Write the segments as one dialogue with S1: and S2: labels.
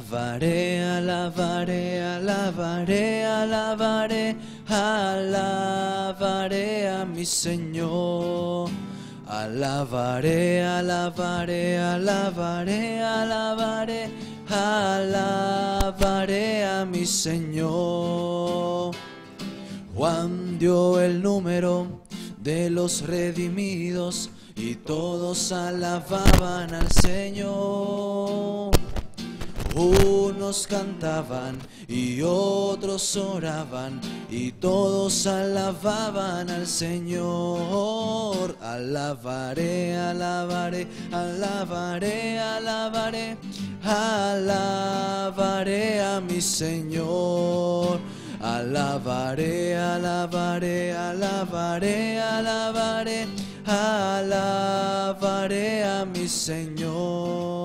S1: Alabaré, alabaré, alabaré, alabaré, alabaré a mi Señor. Alabaré, alabaré, alabaré, alabaré, alabaré a mi Señor. Juan dio el número de los redimidos y todos alababan al Señor. Unos cantaban y otros oraban y todos alababan al Señor. Alabaré, alabaré, alabaré, alabaré, alabaré a mi Señor. Alabaré, alabaré, alabaré, alabaré, alabaré a mi Señor.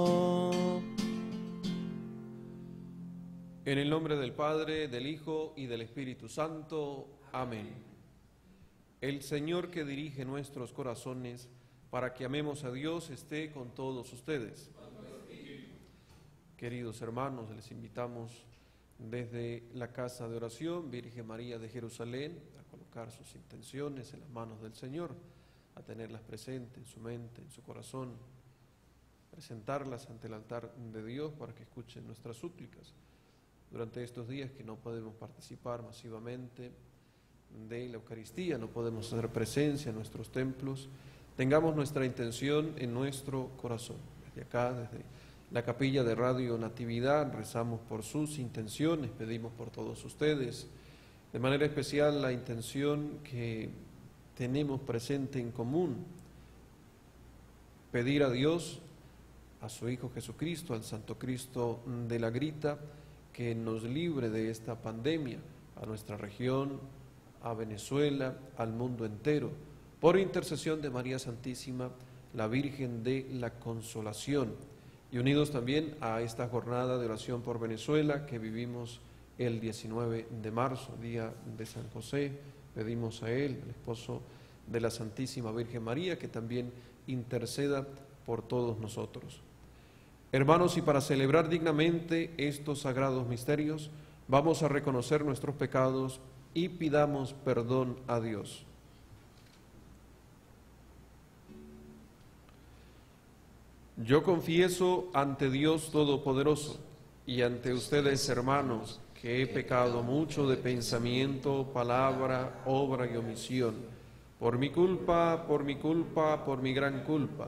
S2: En el nombre del Padre, del Hijo y del Espíritu Santo. Amén. El Señor que dirige nuestros corazones para que amemos a Dios esté con todos ustedes. Queridos hermanos, les invitamos desde la casa de oración Virgen María de Jerusalén a colocar sus intenciones en las manos del Señor, a tenerlas presentes en su mente, en su corazón, presentarlas ante el altar de Dios para que escuchen nuestras súplicas durante estos días que no podemos participar masivamente de la Eucaristía, no podemos hacer presencia en nuestros templos, tengamos nuestra intención en nuestro corazón. Desde acá, desde la capilla de Radio Natividad, rezamos por sus intenciones, pedimos por todos ustedes, de manera especial la intención que tenemos presente en común, pedir a Dios, a su Hijo Jesucristo, al Santo Cristo de la Grita, que nos libre de esta pandemia, a nuestra región, a Venezuela, al mundo entero, por intercesión de María Santísima, la Virgen de la Consolación, y unidos también a esta jornada de oración por Venezuela que vivimos el 19 de marzo, día de San José, pedimos a él, el esposo de la Santísima Virgen María, que también interceda por todos nosotros. Hermanos, y para celebrar dignamente estos sagrados misterios, vamos a reconocer nuestros pecados y pidamos perdón a Dios. Yo confieso ante Dios Todopoderoso y ante ustedes, hermanos, que he pecado mucho de pensamiento, palabra, obra y omisión, por mi culpa, por mi culpa, por mi gran culpa.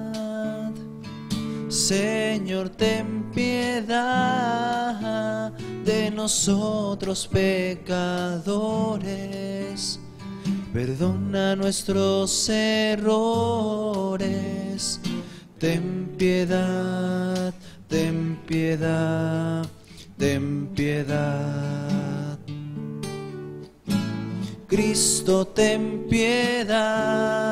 S1: Señor, ten piedad de nosotros pecadores. Perdona nuestros errores. Ten piedad, ten piedad, ten piedad. Cristo, ten piedad.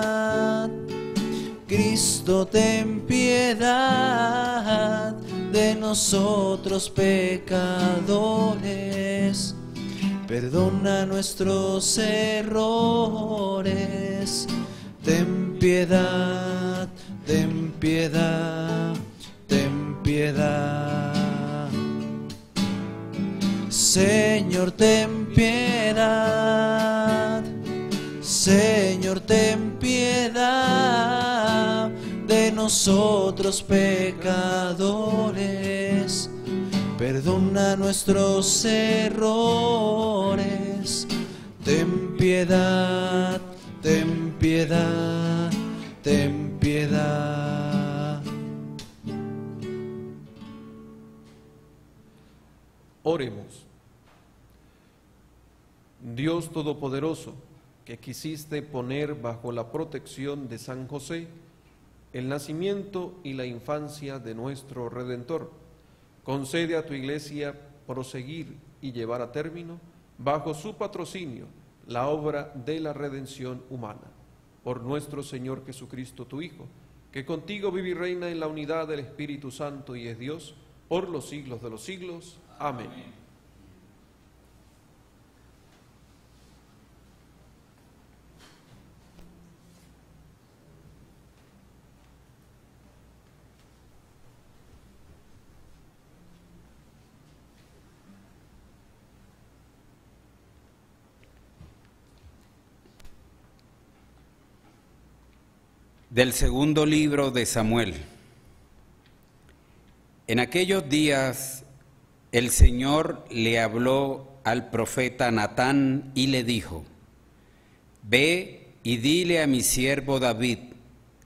S1: Cristo, ten piedad de nosotros pecadores. Perdona nuestros errores. Ten piedad, ten piedad, ten piedad. Señor, ten piedad. Señor, ten piedad nosotros pecadores. perdona nuestros errores. Ten piedad, ten piedad, ten piedad.
S2: Oremos. Dios Todopoderoso, que quisiste poner bajo la protección de San José el nacimiento y la infancia de nuestro Redentor, concede a tu iglesia proseguir y llevar a término, bajo su patrocinio, la obra de la redención humana. Por nuestro Señor Jesucristo, tu Hijo, que contigo vive y reina en la unidad del Espíritu Santo y es Dios, por los siglos de los siglos. Amén.
S3: Del segundo libro de Samuel. En aquellos días el Señor le habló al profeta Natán y le dijo, Ve y dile a mi siervo David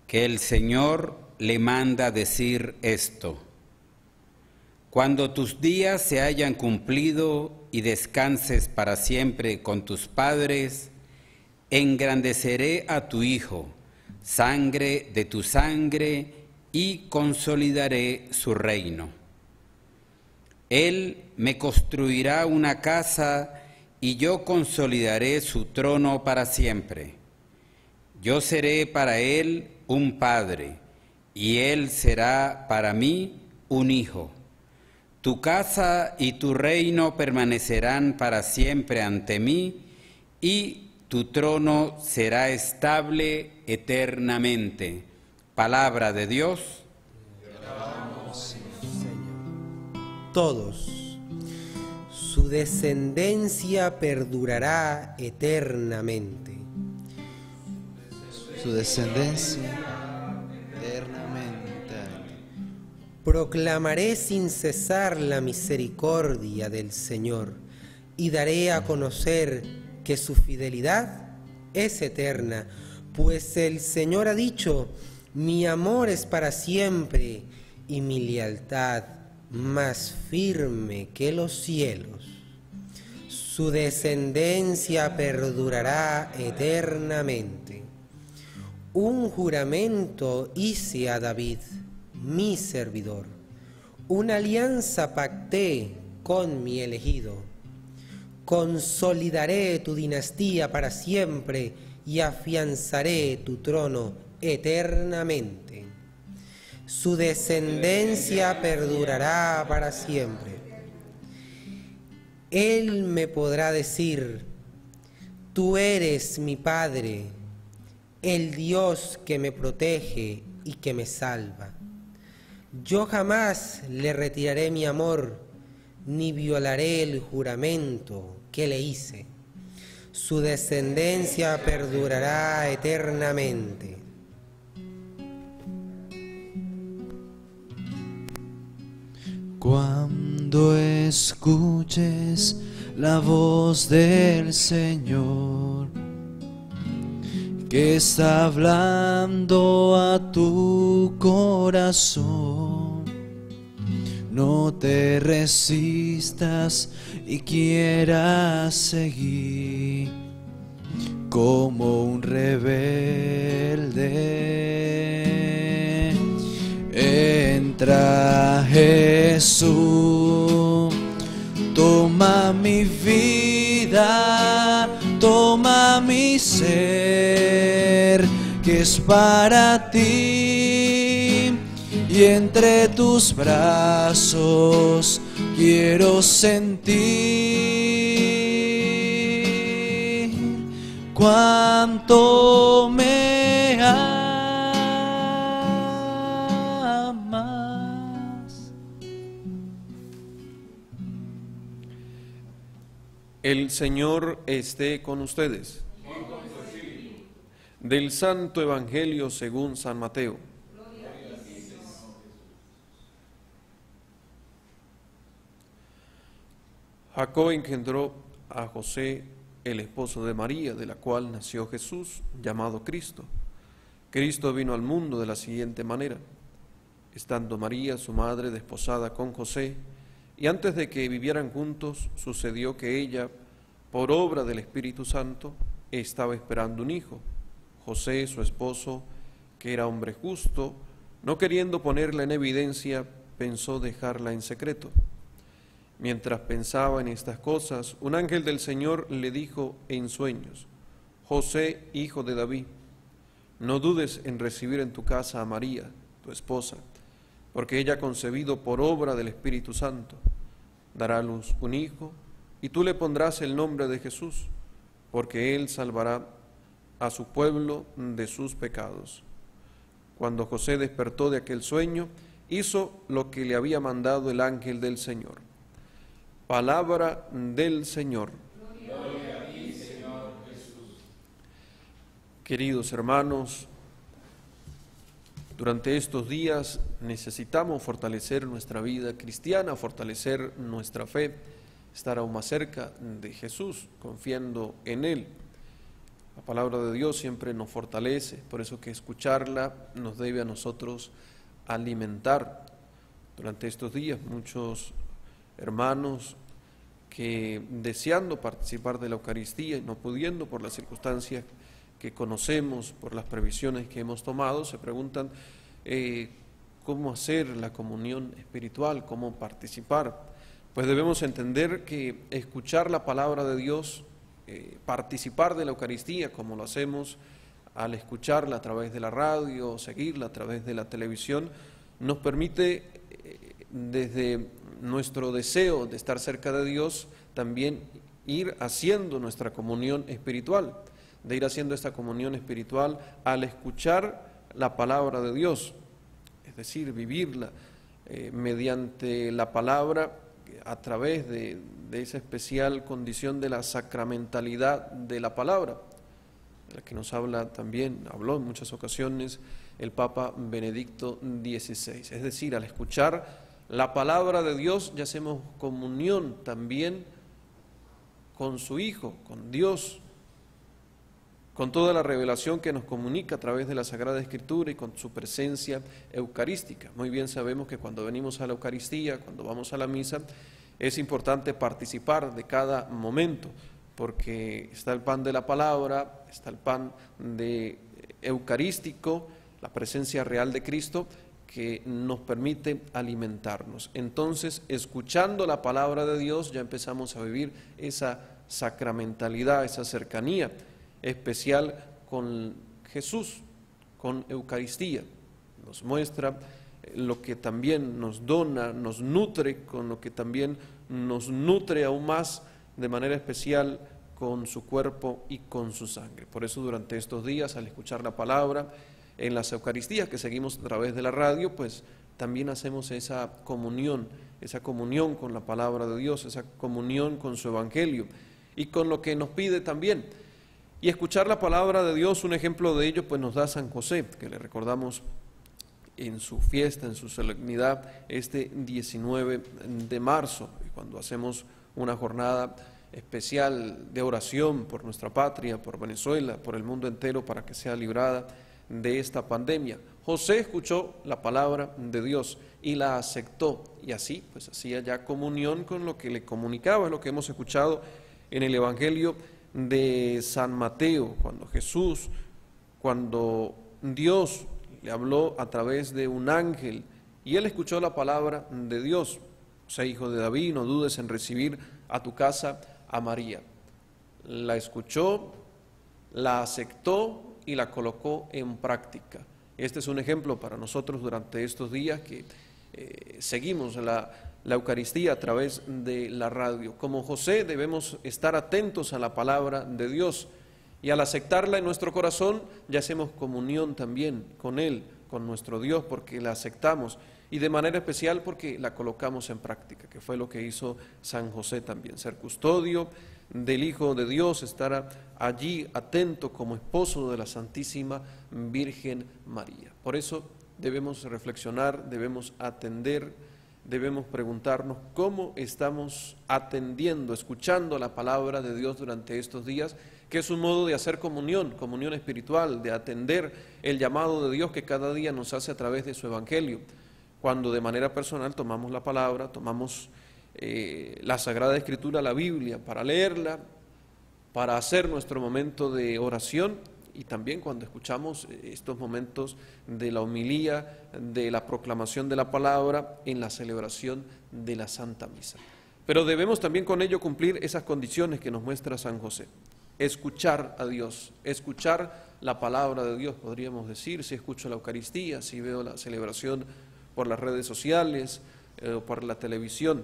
S3: que el Señor le manda decir esto. Cuando tus días se hayan cumplido y descanses para siempre con tus padres, engrandeceré a tu Hijo sangre de tu sangre, y consolidaré su reino. Él me construirá una casa y yo consolidaré su trono para siempre. Yo seré para él un padre y él será para mí un hijo. Tu casa y tu reino permanecerán para siempre ante mí y tu trono será estable eternamente. Palabra de Dios.
S4: Todos. Su descendencia perdurará eternamente.
S1: Su descendencia eternamente.
S4: Proclamaré sin cesar la misericordia del Señor y daré a conocer que su fidelidad es eterna, pues el Señor ha dicho, mi amor es para siempre y mi lealtad más firme que los cielos. Su descendencia perdurará eternamente. Un juramento hice a David, mi servidor. Una alianza pacté con mi elegido consolidaré tu dinastía para siempre y afianzaré tu trono eternamente. Su descendencia perdurará para siempre. Él me podrá decir, tú eres mi Padre, el Dios que me protege y que me salva. Yo jamás le retiraré mi amor ni violaré el juramento que le hice. Su descendencia perdurará eternamente.
S1: Cuando escuches la voz del Señor que está hablando a tu corazón, no te resistas y quieras seguir como un rebelde. Entra Jesús, toma mi vida, toma mi ser, que es para ti y entre tus brazos quiero sentir cuánto me amas.
S2: El Señor esté con ustedes. Del Santo Evangelio según San Mateo. Jacob engendró a José, el esposo de María, de la cual nació Jesús, llamado Cristo. Cristo vino al mundo de la siguiente manera. Estando María, su madre, desposada con José, y antes de que vivieran juntos, sucedió que ella, por obra del Espíritu Santo, estaba esperando un hijo. José, su esposo, que era hombre justo, no queriendo ponerla en evidencia, pensó dejarla en secreto. Mientras pensaba en estas cosas, un ángel del Señor le dijo en sueños, José, hijo de David, no dudes en recibir en tu casa a María, tu esposa, porque ella ha concebido por obra del Espíritu Santo. Dará a luz un hijo, y tú le pondrás el nombre de Jesús, porque él salvará a su pueblo de sus pecados. Cuando José despertó de aquel sueño, hizo lo que le había mandado el ángel del Señor. Palabra del Señor. Queridos hermanos, durante estos días necesitamos fortalecer nuestra vida cristiana, fortalecer nuestra fe, estar aún más cerca de Jesús, confiando en Él. La palabra de Dios siempre nos fortalece, por eso que escucharla nos debe a nosotros alimentar. Durante estos días muchos hermanos que deseando participar de la Eucaristía y no pudiendo por las circunstancias que conocemos, por las previsiones que hemos tomado, se preguntan eh, cómo hacer la comunión espiritual, cómo participar. Pues debemos entender que escuchar la palabra de Dios, eh, participar de la Eucaristía, como lo hacemos al escucharla a través de la radio, seguirla a través de la televisión, nos permite eh, desde nuestro deseo de estar cerca de Dios, también ir haciendo nuestra comunión espiritual, de ir haciendo esta comunión espiritual al escuchar la palabra de Dios, es decir, vivirla eh, mediante la palabra a través de, de, esa especial condición de la sacramentalidad de la palabra, de la que nos habla también, habló en muchas ocasiones el Papa Benedicto XVI, es decir, al escuchar la palabra de Dios, ya hacemos comunión también con su Hijo, con Dios, con toda la revelación que nos comunica a través de la Sagrada Escritura y con su presencia eucarística. Muy bien sabemos que cuando venimos a la Eucaristía, cuando vamos a la misa, es importante participar de cada momento, porque está el pan de la palabra, está el pan de eucarístico, la presencia real de Cristo, que nos permite alimentarnos. Entonces, escuchando la palabra de Dios, ya empezamos a vivir esa sacramentalidad, esa cercanía especial con Jesús, con Eucaristía. Nos muestra eh, lo que también nos dona, nos nutre, con lo que también nos nutre aún más de manera especial con su cuerpo y con su sangre. Por eso durante estos días, al escuchar la palabra, en las Eucaristías que seguimos a través de la radio, pues también hacemos esa comunión, esa comunión con la palabra de Dios, esa comunión con su Evangelio y con lo que nos pide también. Y escuchar la palabra de Dios, un ejemplo de ello, pues nos da San José, que le recordamos en su fiesta, en su solemnidad, este 19 de marzo, cuando hacemos una jornada especial de oración por nuestra patria, por Venezuela, por el mundo entero, para que sea librada de esta pandemia. José escuchó la palabra de Dios y la aceptó y así pues hacía ya comunión con lo que le comunicaba, lo que hemos escuchado en el Evangelio de San Mateo, cuando Jesús, cuando Dios le habló a través de un ángel y él escuchó la palabra de Dios. sea, hijo de David, no dudes en recibir a tu casa a María. La escuchó, la aceptó y la colocó en práctica. Este es un ejemplo para nosotros durante estos días que eh, seguimos la, la Eucaristía a través de la radio. Como José debemos estar atentos a la palabra de Dios y al aceptarla en nuestro corazón ya hacemos comunión también con Él, con nuestro Dios, porque la aceptamos y de manera especial porque la colocamos en práctica, que fue lo que hizo San José también, ser custodio del Hijo de Dios, estar allí atento como esposo de la Santísima Virgen María. Por eso debemos reflexionar, debemos atender debemos preguntarnos cómo estamos atendiendo, escuchando la palabra de Dios durante estos días, que es un modo de hacer comunión, comunión espiritual, de atender el llamado de Dios que cada día nos hace a través de su Evangelio. Cuando de manera personal tomamos la palabra, tomamos eh, la Sagrada Escritura, la Biblia, para leerla, para hacer nuestro momento de oración y también cuando escuchamos estos momentos de la homilía, de la proclamación de la palabra en la celebración de la Santa Misa. Pero debemos también con ello cumplir esas condiciones que nos muestra San José. Escuchar a Dios, escuchar la palabra de Dios, podríamos decir, si escucho la Eucaristía, si veo la celebración por las redes sociales eh, por la televisión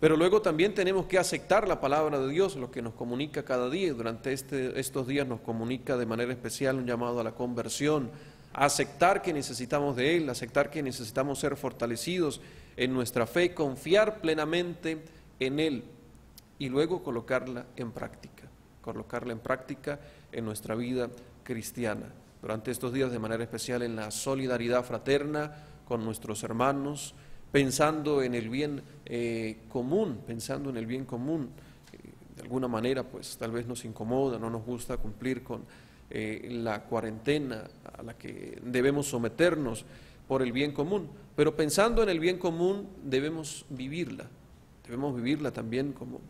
S2: pero luego también tenemos que aceptar la palabra de Dios, lo que nos comunica cada día. Durante este, estos días nos comunica de manera especial un llamado a la conversión, aceptar que necesitamos de Él, aceptar que necesitamos ser fortalecidos en nuestra fe, confiar plenamente en Él y luego colocarla en práctica, colocarla en práctica en nuestra vida cristiana. Durante estos días de manera especial en la solidaridad fraterna con nuestros hermanos, pensando en el bien eh, común, pensando en el bien común. Eh, de alguna manera, pues tal vez nos incomoda, no nos gusta cumplir con eh, la cuarentena a la que debemos someternos por el bien común, pero pensando en el bien común debemos vivirla, debemos vivirla también como,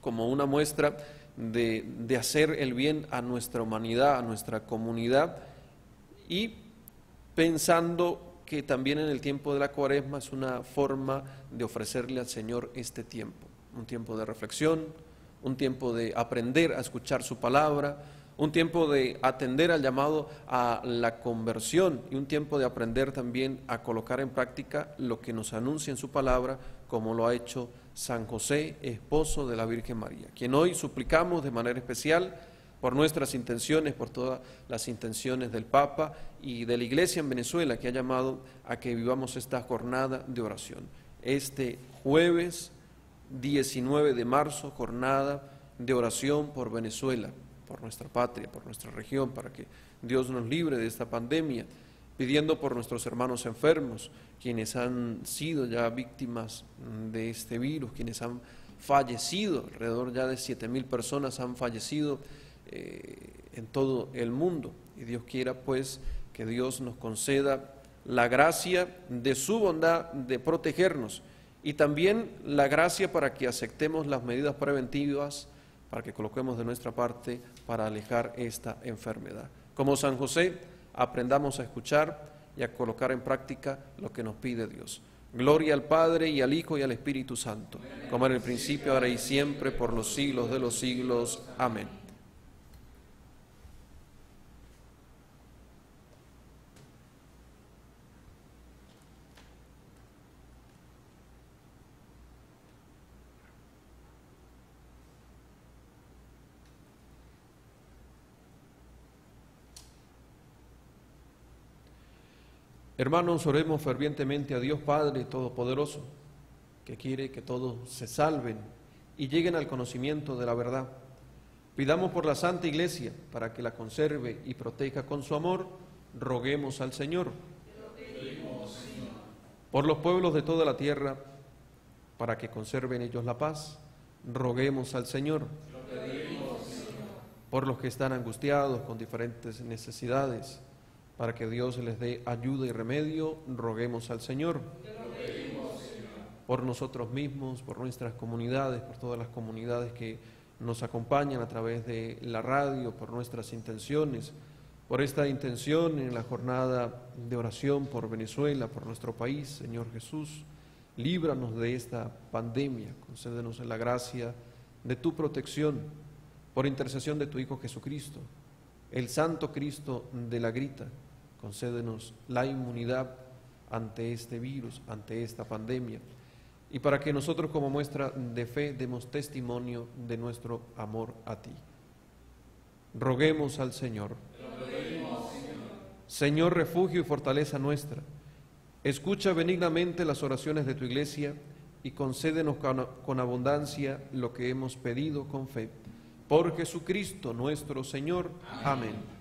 S2: como una muestra de, de hacer el bien a nuestra humanidad, a nuestra comunidad y pensando que también en el tiempo de la cuaresma es una forma de ofrecerle al Señor este tiempo, un tiempo de reflexión, un tiempo de aprender a escuchar su palabra, un tiempo de atender al llamado a la conversión y un tiempo de aprender también a colocar en práctica lo que nos anuncia en su palabra, como lo ha hecho San José, esposo de la Virgen María, quien hoy suplicamos de manera especial por nuestras intenciones, por todas las intenciones del Papa y de la Iglesia en Venezuela que ha llamado a que vivamos esta jornada de oración. Este jueves 19 de marzo, jornada de oración por Venezuela, por nuestra patria, por nuestra región, para que Dios nos libre de esta pandemia, pidiendo por nuestros hermanos enfermos, quienes han sido ya víctimas de este virus, quienes han fallecido, alrededor ya de siete mil personas han fallecido eh, en todo el mundo. Y Dios quiera pues que Dios nos conceda la gracia de su bondad de protegernos y también la gracia para que aceptemos las medidas preventivas, para que coloquemos de nuestra parte para alejar esta enfermedad. Como San José, aprendamos a escuchar y a colocar en práctica lo que nos pide Dios. Gloria al Padre y al Hijo y al Espíritu Santo, como en el principio, ahora y siempre, por los siglos de los siglos. Amén. Hermanos, oremos fervientemente a Dios Padre Todopoderoso, que quiere que todos se salven y lleguen al conocimiento de la verdad. Pidamos por la Santa Iglesia para que la conserve y proteja con su amor. Roguemos al Señor. Por los pueblos de toda la tierra, para que conserven ellos la paz. Roguemos al Señor. Por los que están angustiados con diferentes necesidades para que Dios les dé ayuda y remedio, roguemos al Señor. Por nosotros mismos, por nuestras comunidades, por todas las comunidades que nos acompañan a través de la radio, por nuestras intenciones, por esta intención en la jornada de oración por Venezuela, por nuestro país, Señor Jesús, líbranos de esta pandemia, concédenos la gracia de tu protección, por intercesión de tu Hijo Jesucristo, el Santo Cristo de la Grita concédenos la inmunidad ante este virus, ante esta pandemia, y para que nosotros como muestra de fe demos testimonio de nuestro amor a ti. Roguemos al Señor. Señor, refugio y fortaleza nuestra, escucha benignamente las oraciones de tu iglesia y concédenos con abundancia lo que hemos pedido con fe. Por Jesucristo nuestro Señor. Amén.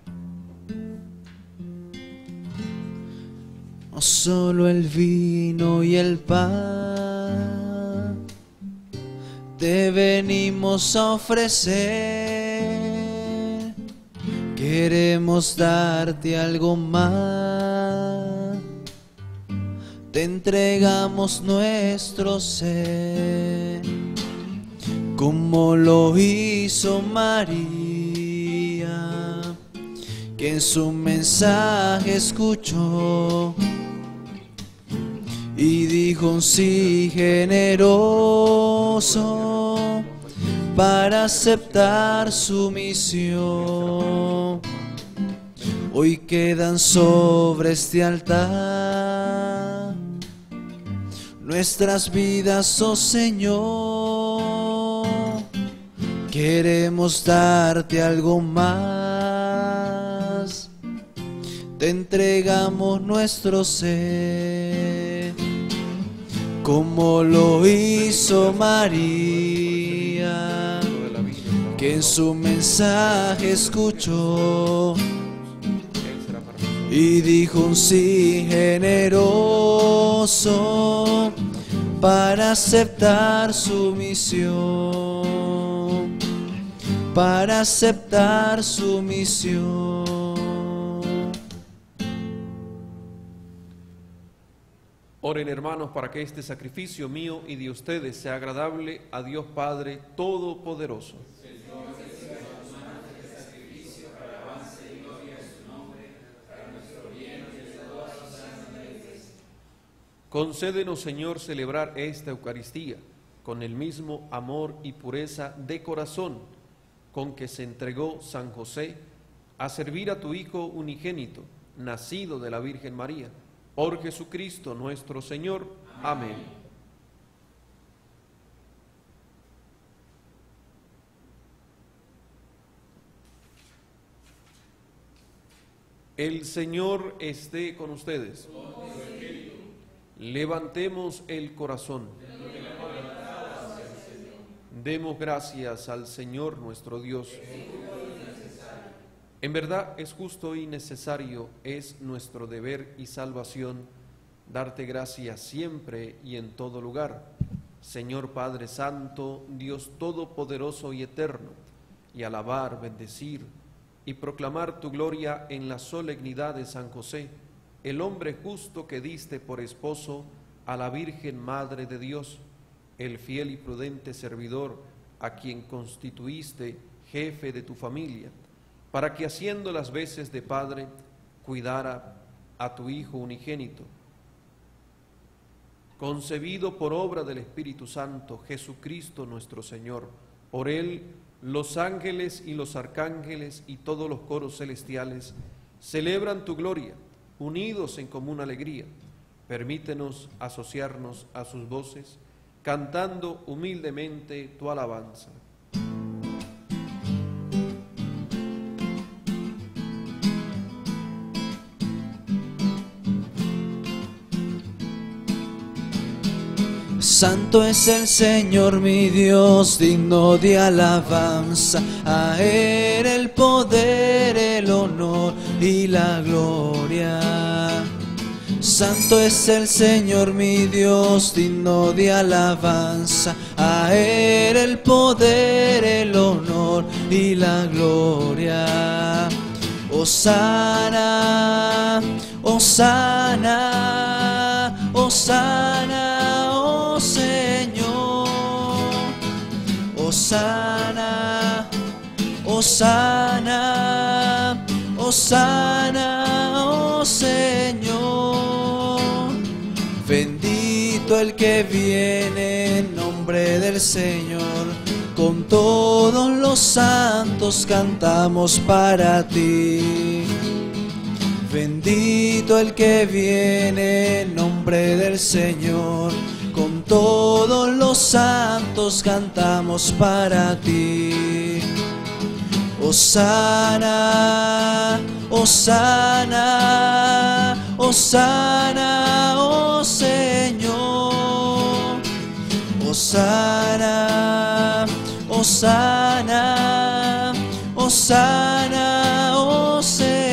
S1: Solo el vino y el pan te venimos a ofrecer. Queremos darte algo más. Te entregamos nuestro ser, como lo hizo María, que en su mensaje escuchó y dijo sí generoso para aceptar su misión. Hoy quedan sobre este altar nuestras vidas, oh Señor. Queremos darte algo más. Te entregamos nuestro ser como lo hizo María, que en su mensaje escuchó y dijo un sí generoso para aceptar su misión, para aceptar su misión.
S2: Oren hermanos para que este sacrificio mío y de ustedes sea agradable a Dios Padre Todopoderoso. Concédenos, Señor, celebrar esta Eucaristía con el mismo amor y pureza de corazón con que se entregó San José a servir a tu Hijo unigénito, nacido de la Virgen María, por Jesucristo nuestro Señor. Amén. El Señor esté con ustedes. Levantemos el corazón. Demos gracias al Señor nuestro Dios. En verdad es justo y necesario, es nuestro deber y salvación darte gracias siempre y en todo lugar. Señor Padre Santo, Dios Todopoderoso y Eterno, y alabar, bendecir y proclamar tu gloria en la solemnidad de San José, el hombre justo que diste por esposo a la Virgen Madre de Dios, el fiel y prudente servidor a quien constituiste jefe de tu familia, para que haciendo las veces de Padre, cuidara a tu Hijo unigénito, concebido por obra del Espíritu Santo, Jesucristo nuestro Señor. Por Él los ángeles y los arcángeles y todos los coros celestiales celebran tu gloria, unidos en común alegría. Permítenos asociarnos a sus voces, cantando humildemente tu alabanza.
S1: Santo es el Señor mi Dios, digno de alabanza. A Él el poder, el honor y la gloria. Santo es el Señor mi Dios, digno de alabanza. A Él el poder, el honor y la gloria. Osana, Osana, Osana, Osana, Osana, Osana, oh Señor. Bendito el que viene en nombre del Señor. Con todos los santos cantamos para ti. Bendito el que viene en nombre del Señor. Todos los santos cantamos para ti. Osana, Osana, Osana, oh Señor. Osana, Osana, Osana, oh Señor.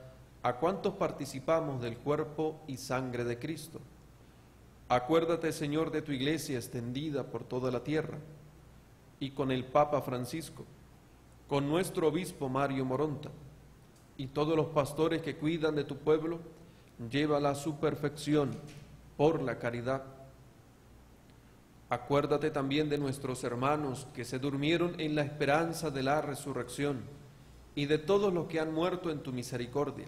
S2: a cuantos participamos del cuerpo y sangre de Cristo. Acuérdate, Señor, de tu iglesia extendida por toda la tierra, y con el Papa Francisco, con nuestro obispo Mario Moronta, y todos los pastores que cuidan de tu pueblo, llévala a su perfección por la caridad. Acuérdate también de nuestros hermanos que se durmieron en la esperanza de la resurrección, y de todos los que han muerto en tu misericordia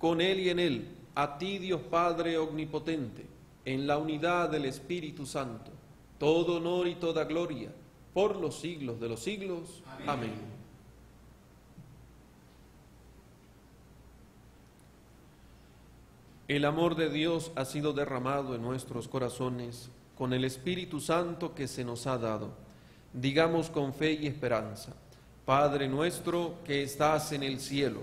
S2: con Él y en Él, a ti Dios Padre Omnipotente, en la unidad del Espíritu Santo, todo honor y toda gloria, por los siglos de los siglos. Amén. El amor de Dios ha sido derramado en nuestros corazones con el Espíritu Santo que se nos ha dado. Digamos con fe y esperanza, Padre nuestro que estás en el cielo,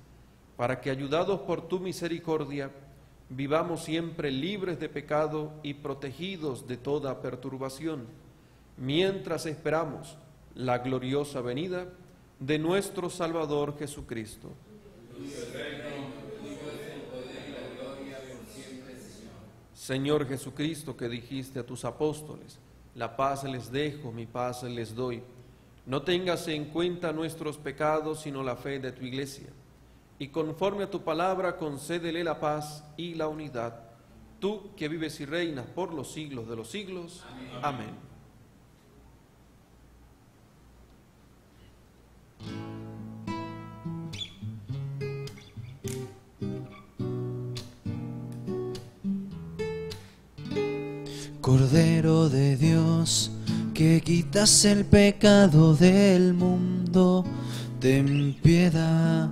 S2: para que ayudados por tu misericordia vivamos siempre libres de pecado y protegidos de toda perturbación, mientras esperamos la gloriosa venida de nuestro Salvador Jesucristo. Señor Jesucristo, que dijiste a tus apóstoles, la paz les dejo, mi paz les doy. No tengas en cuenta nuestros pecados, sino la fe de tu iglesia y conforme a tu palabra concédele la paz y la unidad. Tú que vives y reinas por los siglos de los siglos. Amén.
S1: Cordero de Dios, que quitas el pecado del mundo, ten piedad.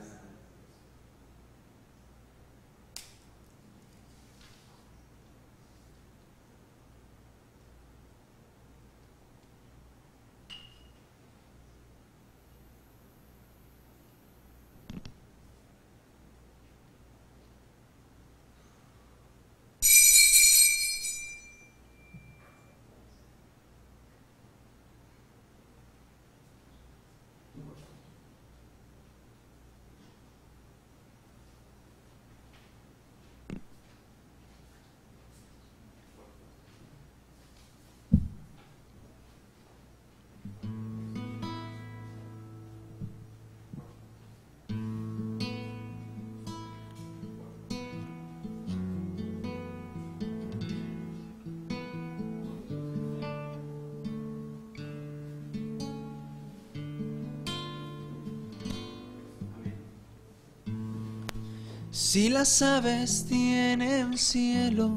S1: Si las aves tienen cielo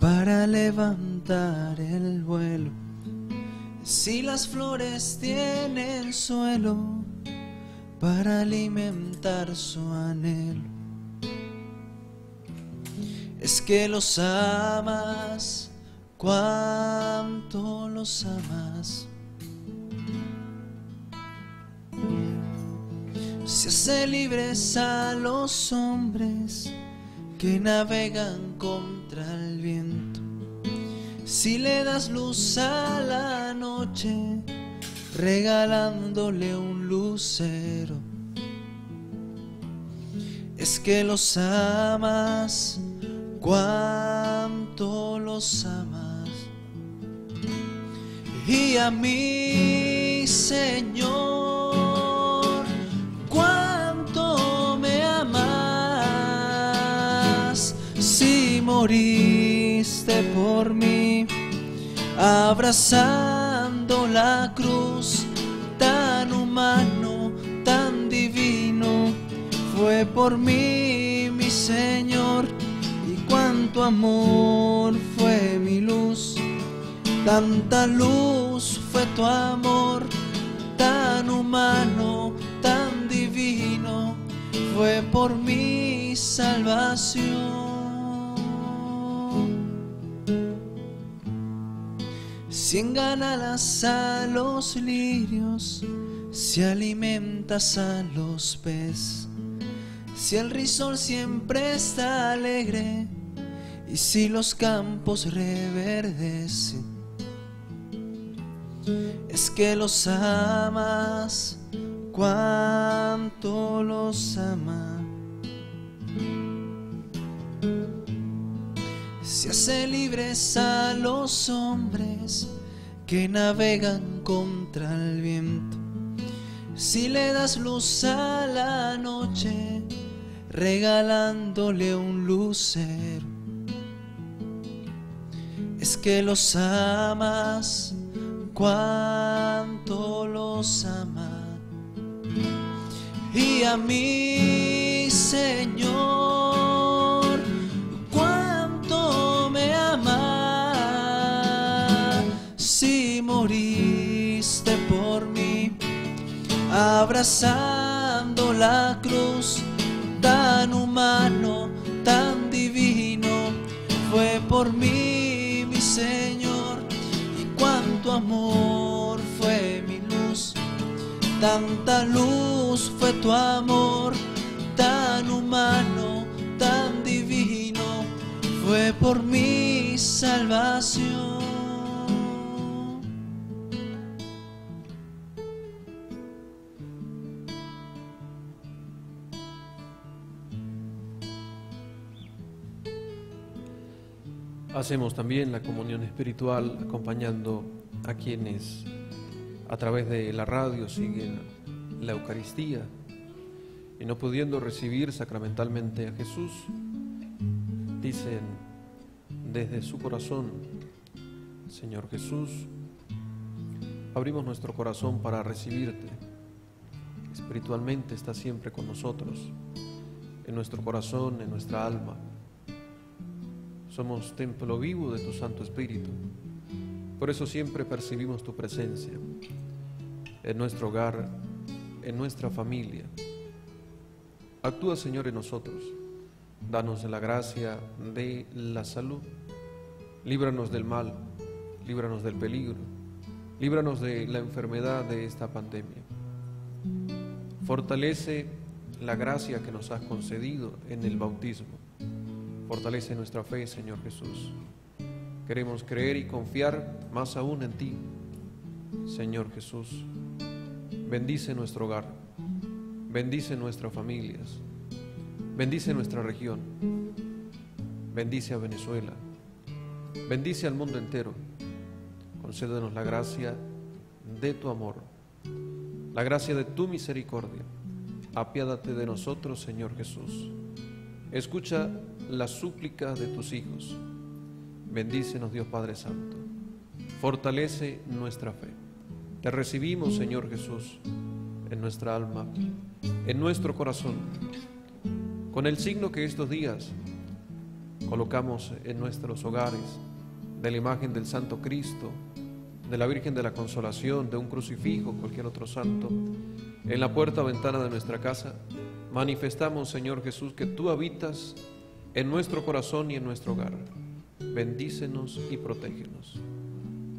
S1: para levantar el vuelo, si las flores tienen suelo para alimentar su anhelo, es que los amas, cuánto los amas. Se hace libres a los hombres que navegan contra el viento. Si le das luz a la noche, regalándole un lucero, es que los amas, cuánto los amas. Y a mí, Señor, moriste por mí, abrazando la cruz, tan humano, tan divino, fue por mí, mi Señor, y cuánto amor fue mi luz. Tanta luz fue tu amor, tan humano, tan divino, fue por mi salvación. Si enganalas a los lirios, si alimentas a los peces, si el risol siempre está alegre y si los campos reverdecen, es que los amas, cuánto los amas. Se hace libres a los hombres que navegan contra el viento. Si le das luz a la noche, regalándole un lucero, es que los amas, cuánto los amas. Y a mí, Señor, cuánto me amas. Por mí, abrazando la cruz, tan humano, tan divino, fue por mí, mi Señor, y cuánto amor fue mi luz, tanta luz fue tu amor, tan humano, tan divino, fue por mi salvación.
S2: Hacemos también la comunión espiritual acompañando a quienes a través de la radio siguen la Eucaristía y no pudiendo recibir sacramentalmente a Jesús, dicen desde su corazón, Señor Jesús, abrimos nuestro corazón para recibirte. Espiritualmente está siempre con nosotros, en nuestro corazón, en nuestra alma. Somos templo vivo de tu Santo Espíritu. Por eso siempre percibimos tu presencia en nuestro hogar, en nuestra familia. Actúa, Señor, en nosotros. Danos la gracia de la salud. Líbranos del mal, líbranos del peligro, líbranos de la enfermedad de esta pandemia. Fortalece la gracia que nos has concedido en el bautismo. Fortalece nuestra fe, Señor Jesús. Queremos creer y confiar más aún en ti, Señor Jesús. Bendice nuestro hogar, bendice nuestras familias, bendice nuestra región, bendice a Venezuela, bendice al mundo entero. Concédenos la gracia de tu amor, la gracia de tu misericordia. Apiádate de nosotros, Señor Jesús. Escucha las súplicas de tus hijos. Bendícenos, Dios Padre Santo. Fortalece nuestra fe. Te recibimos, Señor Jesús, en nuestra alma, en nuestro corazón, con el signo que estos días colocamos en nuestros hogares de la imagen del Santo Cristo, de la Virgen de la Consolación, de un crucifijo, cualquier otro santo, en la puerta o ventana de nuestra casa, manifestamos, Señor Jesús, que tú habitas en nuestro corazón y en nuestro hogar. Bendícenos y protégenos.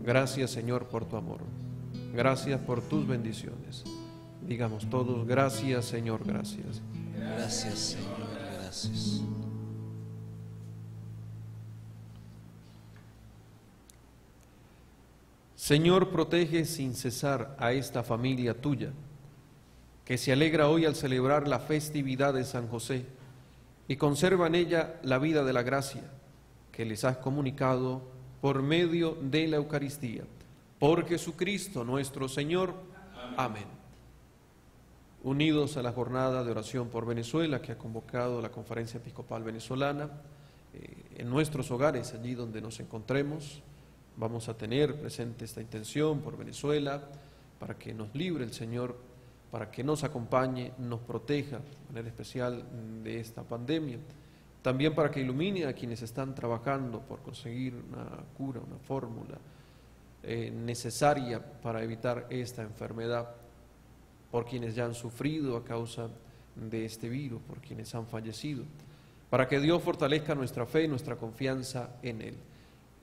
S2: Gracias, Señor, por tu amor. Gracias por tus bendiciones. Digamos todos, gracias Señor, gracias.
S1: Gracias Señor, gracias.
S2: Señor, protege sin cesar a esta familia tuya, que se alegra hoy al celebrar la festividad de San José y conserva en ella la vida de la gracia que les has comunicado por medio de la Eucaristía por Jesucristo nuestro Señor. Amén. Unidos a la jornada de oración por Venezuela que ha convocado la Conferencia Episcopal Venezolana, eh, en nuestros hogares, allí donde nos encontremos, vamos a tener presente esta intención por Venezuela, para que nos libre el Señor, para que nos acompañe, nos proteja de manera especial de esta pandemia, también para que ilumine a quienes están trabajando por conseguir una cura, una fórmula, eh, necesaria para evitar esta enfermedad, por quienes ya han sufrido a causa de este virus, por quienes han fallecido, para que Dios fortalezca nuestra fe y nuestra confianza en Él.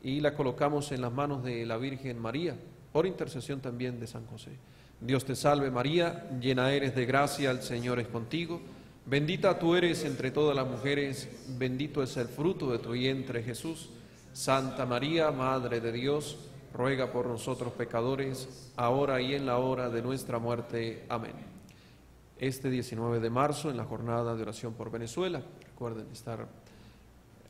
S2: Y la colocamos en las manos de la Virgen María, por intercesión también de San José. Dios te salve María, llena eres de gracia, el Señor es contigo. Bendita tú eres entre todas las mujeres, bendito es el fruto de tu vientre Jesús. Santa María, Madre de Dios, ruega por nosotros pecadores, ahora y en la hora de nuestra muerte. Amén. Este 19 de marzo, en la jornada de oración por Venezuela, recuerden estar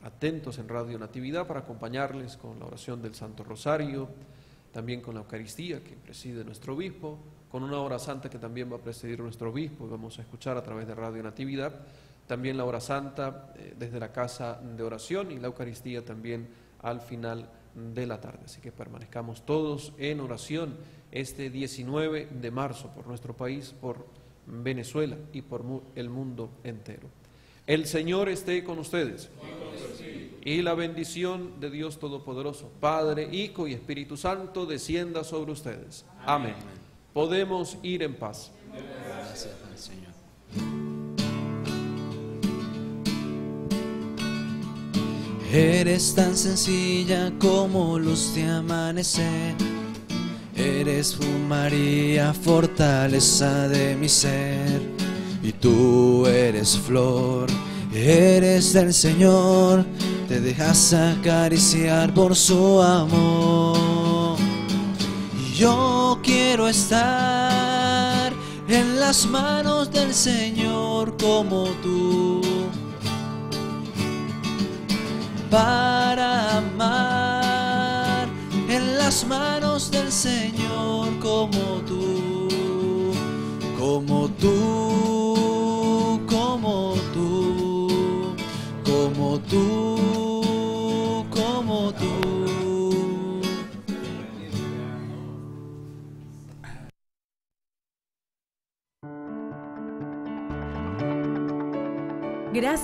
S2: atentos en Radio Natividad para acompañarles con la oración del Santo Rosario, también con la Eucaristía que preside nuestro obispo, con una hora santa que también va a presidir nuestro obispo y vamos a escuchar a través de Radio Natividad, también la hora santa eh, desde la casa de oración y la Eucaristía también al final de la tarde. Así que permanezcamos todos en oración este 19 de marzo por nuestro país, por Venezuela y por el mundo entero. El Señor esté con ustedes. Y la bendición de Dios Todopoderoso, Padre, Hijo y Espíritu Santo, descienda sobre ustedes. Amén. Podemos ir en paz. Gracias, Señor.
S1: Eres tan sencilla como luz de amanecer. Eres, María, fortaleza de mi ser. y tú eres flor, eres del Señor, te dejas acariciar por su amor. Y yo quiero estar en las manos del Señor como tú. Para amar en las manos del Señor como tú, como tú, como tú, como tú,